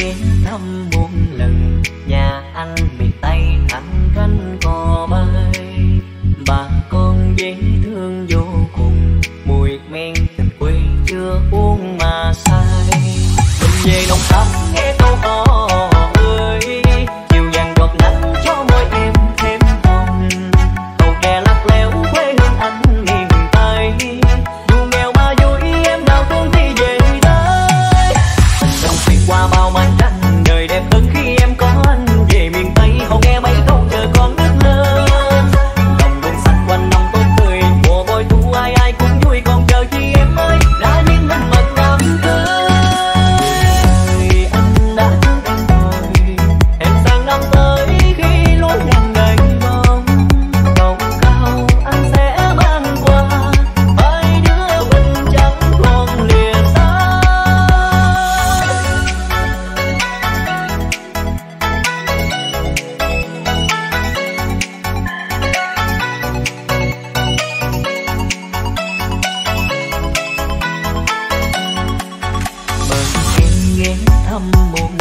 ghé thăm muôn lần. Nhà anh miền tây thẳng cánh cò bay. Bà con dễ thương vô cùng. Mùi men tình quê chưa uống mà say. Mình về đồng tháp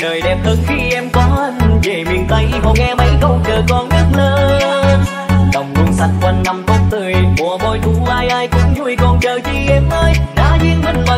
đời đẹp hơn khi em có anh. Về miền tây họ nghe mấy câu chờ con nước lớn đồng ruộng xanh quanh năm tốt tươi, mùa bội thu ai ai cũng vui. Còn chờ chi em ơi, đã duyên mình mà